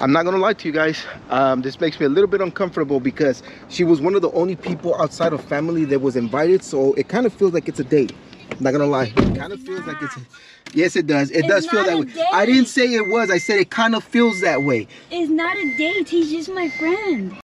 I'm not gonna lie to you guys. Um, this makes me a little bit uncomfortable because she was one of the only people outside of family that was invited. So it kind of feels like it's a date. I'm not gonna lie. It kind of feels like it's. A, yes, it does. It It's does feel that way. I didn't say it was. I said it kind of feels that way. It's not a date. He's just my friend.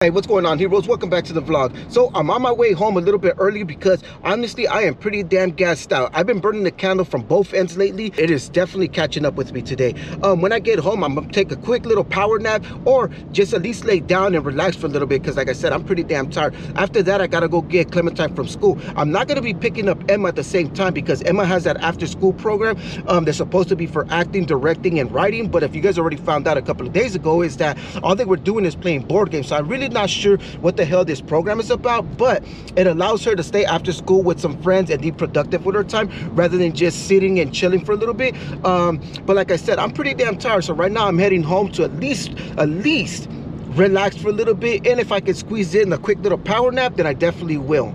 Hey, what's going on, heroes? Welcome back to the vlog. So I'm on my way home a little bit early because honestly, I am pretty damn gassed out. I've been burning the candle from both ends lately. It is definitely catching up with me today. Um, when I get home, I'm gonna take a quick little power nap or just at least lay down and relax for a little bit because like I said, I'm pretty damn tired. After that, I gotta go get Clementine from school. I'm not gonna be picking up Emma at the same time because Emma has that after school program um, that's supposed to be for acting, directing, and writing. But if you guys already found out a couple of days ago is that all they were doing is playing board games. So I'm really not sure what the hell this program is about, but it allows her to stay after school with some friends and be productive with her time rather than just sitting and chilling for a little bit. Um, but like I said, I'm pretty damn tired. So right now I'm heading home to at least, at least relax for a little bit. And if I can squeeze in a quick little power nap, then I definitely will.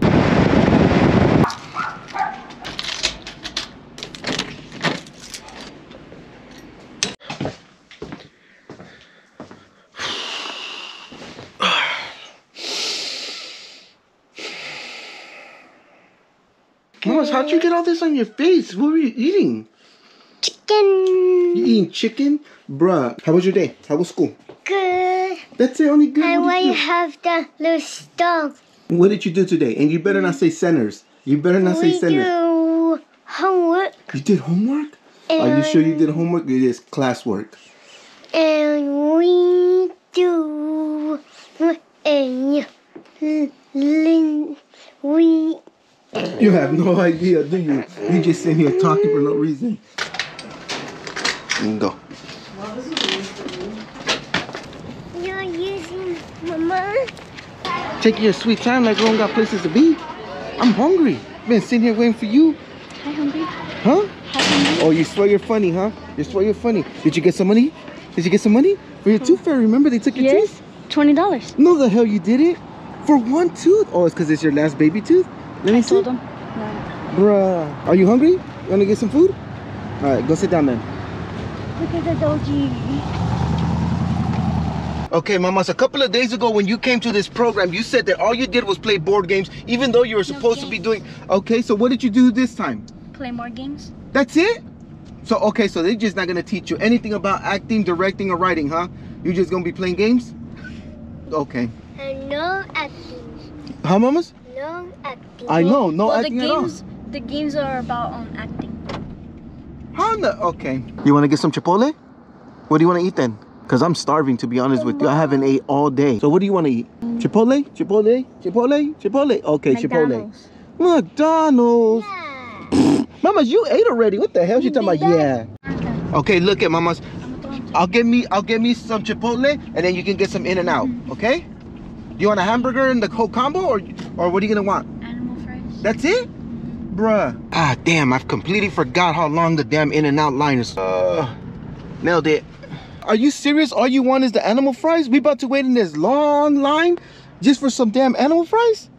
Mama, how'd you get all this on your face? What were you eating? Chicken. You eating chicken? Bruh, how was your day? How was school? Good. That's it, only good. I want to have the little stove. do? What did you do today? And you better not say centers. You better not say We centers. do homework You did homework? Are you sure you did homework? It is classwork. and we do and we You have no idea, do you? You just sitting here talking for no reason. And go. you're using mama. Taking your sweet time like we don't got places to be. I'm hungry. Been sitting here waiting for you. Hi, hungry. Huh? Hungry. Oh, you swear you're funny, huh? You swear you're funny. Did you get some money? Did you get some money? For your tooth fairy, remember they took your Yes. tooth? Twenty dollars. No, the hell you did it. For one tooth? Oh, it's because it's your last baby tooth? Let me I see. told him. No. Bruh. Are you hungry? You want to get some food? All right, go sit down then. Look at the doji. Okay, mamas, a couple of days ago when you came to this program, you said that all you did was play board games, even though you were supposed to be doing... Okay, so what did you do this time? Play more games. That's it? So, okay, so they're just not going to teach you anything about acting, directing, or writing, huh? You're just going to be playing games? Okay. And no acting. Huh, mamas? No acting. I know, no well, acting the at all. games, the games are about um acting. How the... Okay. You want to get some Chipotle? What do you want to eat then? Because I'm starving, to be honest with you. I haven't ate all day. So what do you want to eat? Chipotle? Chipotle? Chipotle? Chipotle? Okay, Chipotle. McDonald's. McDonald's. Yeah. Mamas, you ate already. What the hell? She talking about yeah. Okay. Look at mamas. I'm going to- I'll get me I'll get me some Chipotle and then you can get some In-N-Out. Okay? Do you want a hamburger and the whole combo or or what are you gonna want? Animal fries. That's it? Bruh. Ah damn, I've completely forgot how long the damn In-N-Out line is. Uh, nailed it. Are you serious? All you want is the animal fries? We about to wait in this long line just for some damn animal fries?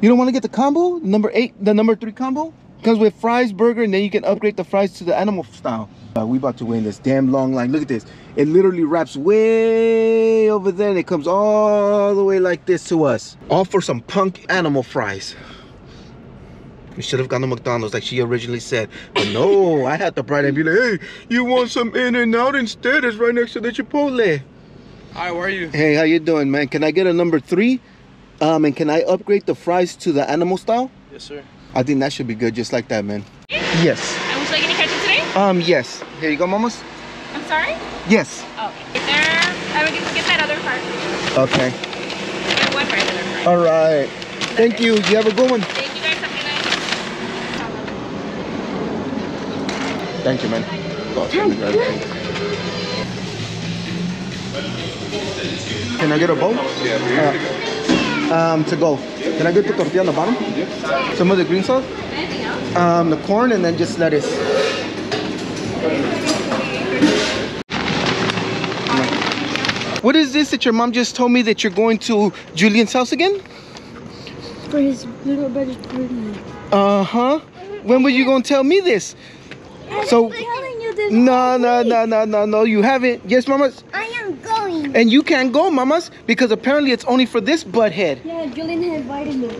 You don't want to get the combo? Number eight, the number three combo? Comes with fries, burger, and then you can upgrade the fries to the animal style. Uh, we about to wait in this damn long line. Look at this. It literally wraps way over there and it comes all the way like this to us. All for some punk animal fries. We should have gone to McDonald's like she originally said. But no, I had to bright and be like, hey, you want some In-N-Out instead? It's right next to the Chipotle. Hi, where are you? Hey, how you doing, man? Can I get a number three? Um, and can I upgrade the fries to the animal style? Yes, sir. I think that should be good, just like that, man. Yes. And would you like any ketchup today? Um, yes. Here you go, mamas. I'm sorry? Yes. Oh, okay. There. I would get, get that other part. Okay. Get one right, other part. All right. Thank you. You have a good one. Thank you guys. Have a good night. Thank you, man. Let me grab it. Can I get a bowl? Yeah. Um, to go. Can I get the tortilla on the bottom? Some of the green sauce? Um, the corn and then just lettuce. What is this that your mom just told me that you're going to Julian's house again? For his little brother's birthday. Uh huh. When were you gonna tell me this? So telling you this. No, no, no, no, no, no. You haven't. Yes, mamas. I going. And you can't go, mamas, because apparently it's only for this butthead. Yeah, Julian had invited me.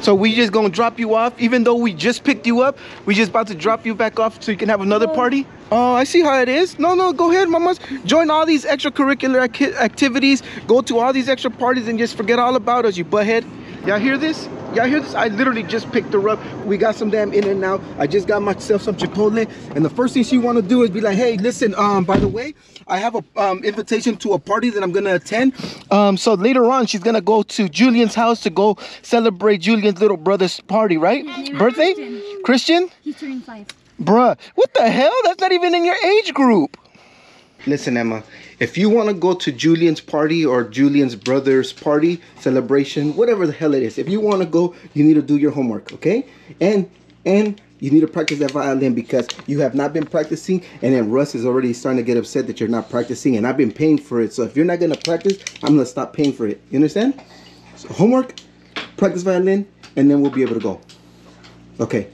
So we just gonna drop you off, even though we just picked you up. We just about to drop you back off so you can have another Oh. party. Oh, I see how it is. No, no, go ahead, mamas. Join all these extracurricular acti- activities. Go to all these extra parties and just forget all about us, you butthead. Y'all hear this? Y'all hear this? I literally just picked her up. We got some damn In-N-Out. I just got myself some Chipotle, and the first thing she want to do is be like, "Hey, listen. Um, by the way, I have a um invitation to a party that I'm gonna attend. Um, so later on, she's gonna go to Julian's house to go celebrate Julian's little brother's party, right? Birthday? Christian? He's turning five. Bruh, what the hell? That's not even in your age group. Listen, Emma, if you want to go to Julian's party or Julian's brother's party, celebration, whatever the hell it is, if you want to go, you need to do your homework, okay? And and you need to practice that violin because you have not been practicing and then Russ is already starting to get upset that you're not practicing and I've been paying for it. So if you're not going to practice, I'm going to stop paying for it. You understand? So homework, practice violin, and then we'll be able to go. Okay.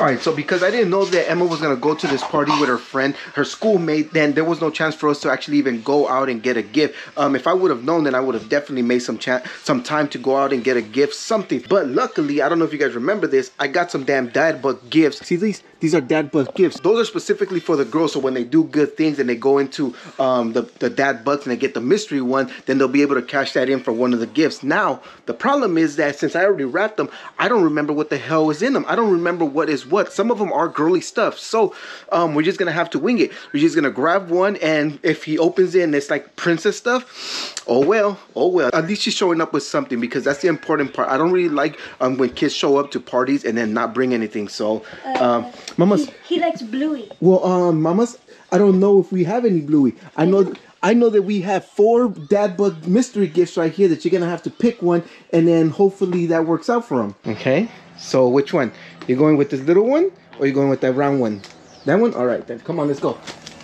All right, so because I didn't know that Emma was gonna go to this party with her friend, her schoolmate, then there was no chance for us to actually even go out and get a gift. Um, if I would have known, then I would have definitely made some chat, some time to go out and get a gift, something. But luckily, I don't know if you guys remember this, I got some damn dad buck gifts. See these? These are dad buck gifts. Those are specifically for the girls. So when they do good things and they go into um, the the dad bucks and they get the mystery one, then they'll be able to cash that in for one of the gifts. Now the problem is that since I already wrapped them, I don't remember what the hell is in them. I don't remember what is what. Some of them are girly stuff. So um, we're just gonna have to wing it. We're just gonna grab one, and if he opens it and it's like princess stuff, oh well, oh well. At least she's showing up with something because that's the important part. I don't really like um, when kids show up to parties and then not bring anything. So, um, mamas. He, he likes Bluey. Well, um, mamas, I don't know if we have any Bluey. I know, I know that we have four Dad Buck mystery gifts right here that you're gonna have to pick one, and then hopefully that works out for him. Okay. So which one? You're going with this little one, or you going with that round one? That one. All right, then. Come on, let's go.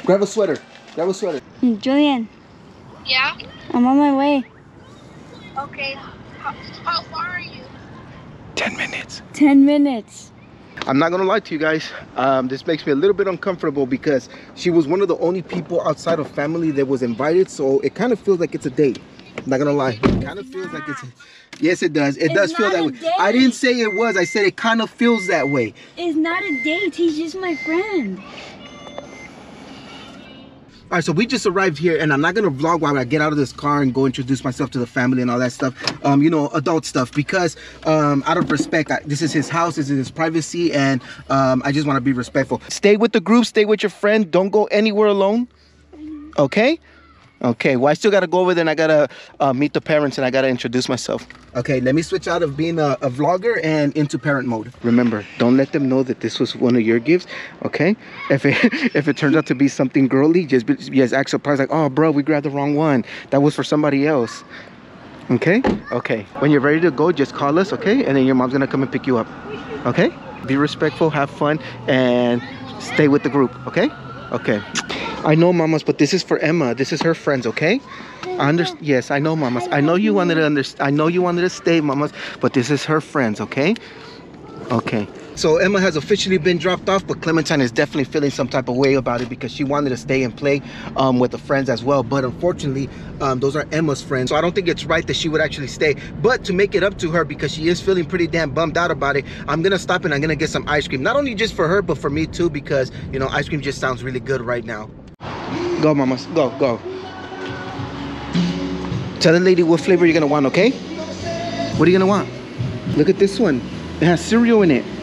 Grab a sweater. Grab a sweater. Julian, Yeah? I'm on my way. Okay. How, how far are you? Ten minutes. Ten minutes. I'm not gonna lie to you guys. Um, this makes me a little bit uncomfortable because she was one of the only people outside of family that was invited, so it kind of feels like it's a date. I'm not gonna lie. It kind of feels like it's. Yes, it does. It It's does feel that way. I didn't say it was. I said it kind of feels that way. It's not a date. He's just my friend. All right, so we just arrived here, and I'm not gonna vlog while I get out of this car and go introduce myself to the family and all that stuff. Um, you know, adult stuff, because um, out of respect, I, this is his house, this is his privacy, and um, I just want to be respectful. Stay with the group, stay with your friend. Don't go anywhere alone. Okay. Okay. Well, I still gotta go over there, and I gotta uh, meet the parents, and I gotta introduce myself. Okay, let me switch out of being a, a vlogger and into parent mode. Remember, don't let them know that this was one of your gifts. Okay, if it if it turns out to be something girly, just just act surprised, like, oh, bro, we grabbed the wrong one. That was for somebody else. Okay, okay. When you're ready to go, just call us. Okay, and then your mom's gonna come and pick you up. Okay. Be respectful, have fun, and stay with the group. Okay. Okay. I know, mamas, but this is for Emma. This is her friends. Okay. I understand. Yes, I know, mamas. I know you wanted to understand. I know you wanted to stay, mamas, but this is her friends, okay? Okay. So Emma has officially been dropped off, but Clementine is definitely feeling some type of way about it because she wanted to stay and play um, with the friends as well. But unfortunately, um, those are Emma's friends. So I don't think it's right that she would actually stay. But to make it up to her, because she is feeling pretty damn bummed out about it, I'm gonna stop and I'm gonna get some ice cream. Not only just for her, but for me too, because you know, ice cream just sounds really good right now. Go, mamas. Go, go. Tell the lady what flavor you're gonna want, okay? What are you gonna want? Look at this one. It has cereal in it.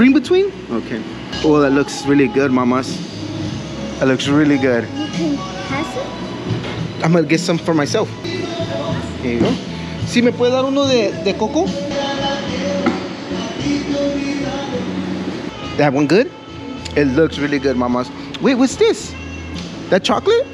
Cream between? Okay. Oh, that looks really good, mamas. That looks really good. You can pass it? I'm gonna get some for myself. Here you go. ¿Sí me puede dar uno de, de coco? That one good? It looks really good, mamas. Wait, what's this? That chocolate?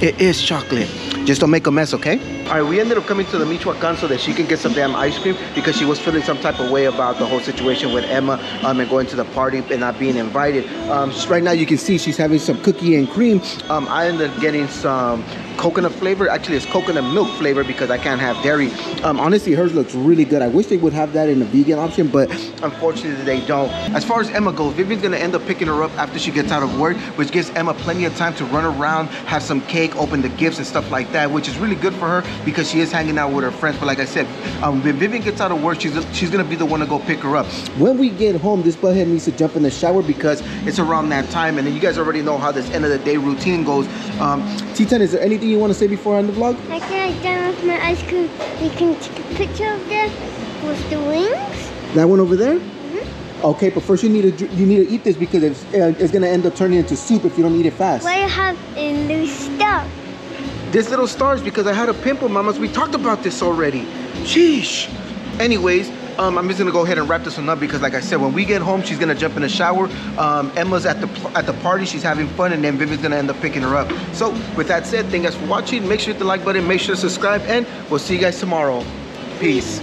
It is. It is chocolate. Just don't make a mess, okay? All right, we ended up coming to the Michoacan so that she can get some damn ice cream because she was feeling some type of way about the whole situation with Emma um, and going to the party and not being invited. Um, right now you can see she's having some cookie and cream. Um, I ended up getting some coconut flavor. Actually, it's coconut milk flavor because I can't have dairy. Um, honestly, hers looks really good. I wish they would have that in a vegan option, but unfortunately they don't. As far as Emma goes, Vivian's gonna end up picking her up after she gets out of work, which gives Emma plenty of time to run around, have some cake, open the gifts and stuff like that, which is really good for her because she is hanging out with her friends. But like I said, um, when Vivian gets out of work, she's she's gonna be the one to go pick her up. When we get home, this butthead needs to jump in the shower because it's around that time, and you guys already know how this end of the day routine goes. Um, T10, is there anything you want to say before I end the vlog? After I done with my ice cream, we can take a picture of this with the wings. That one over there? Okay, but first you need to you need to eat this because it's, uh, it's gonna end up turning into soup if you don't eat it fast. Why you have a loose stuff? This little stars because I had a pimple, mamas. We talked about this already. Sheesh. Anyways, um, I'm just gonna go ahead and wrap this one up because, like I said, when we get home, she's gonna jump in the shower. Um, Emma's at the at the party, she's having fun, and then Vivian's gonna end up picking her up. So, with that said, thank you guys for watching. Make sure to hit the like button, make sure to subscribe, and we'll see you guys tomorrow. Peace.